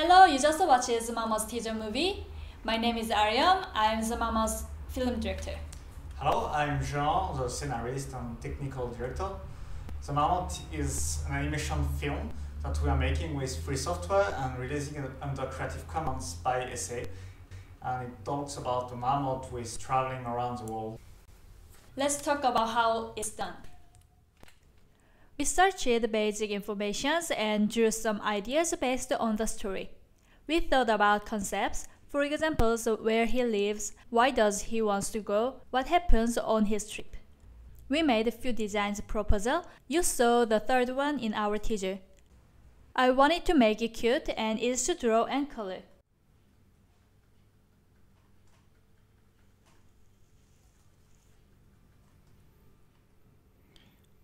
Hello, you just watched ZeMarmot's teaser movie. My name is Aryeom. I'm ZeMarmot's film director. Hello, I'm Jehan, the scenarist and technical director. The Marmot is an animation film that we are making with free software and releasing it under Creative Commons by SA. And it talks about the marmot who is traveling around the world. Let's talk about how it's done. We searched the basic information and drew some ideas based on the story. We thought about concepts, for example, so where he lives, why does he wants to go, what happens on his trip. We made a few designs proposal. You saw the third one in our teaser. I wanted to make it cute and easy to draw and color.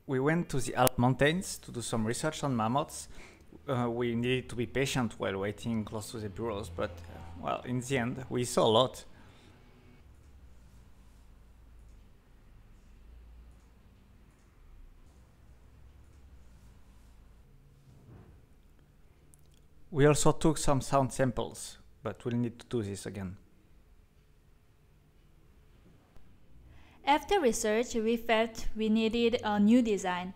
We went to the Alp Mountains to do some research on marmots. Uh, we needed to be patient while waiting close to the burrows, but uh, well, in the end, we saw a lot. We also took some sound samples, but we'll need to do this again. After research, we felt we needed a new design.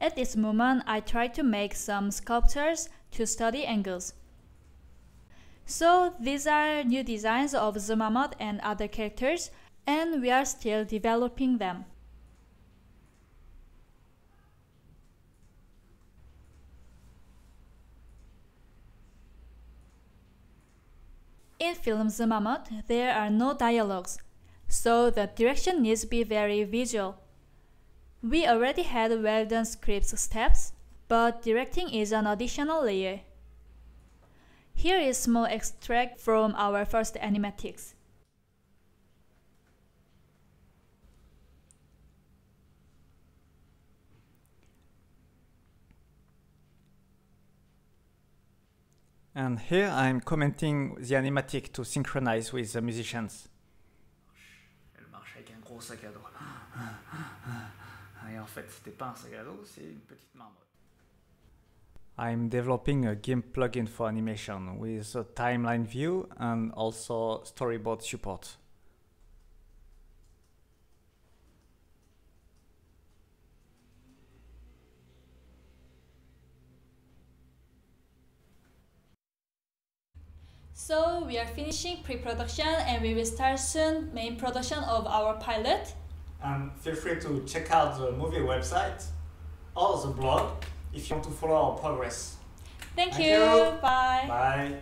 At this moment, I tried to make some sculptures to study angles. So these are new designs of ZeMarmot and other characters, and we are still developing them. In film ZeMarmot, there are no dialogues, so the direction needs to be very visual. We already had well-done script steps, but directing is an additional layer. Here is small extract from our first animatics. And here I'm commenting the animatic to synchronize with the musicians. Elle marche avec un gros sac à dos. Et en fait, c'était pas un sac à dos, c'est une petite marmotte. I'm developing a GIMP plugin for animation with a timeline view and also storyboard support. So we are finishing pre-production and we will start soon main production of our pilot. And feel free to check out the movie website or the blog if you want to follow our progress. Thank, Thank you. you. Bye. Bye.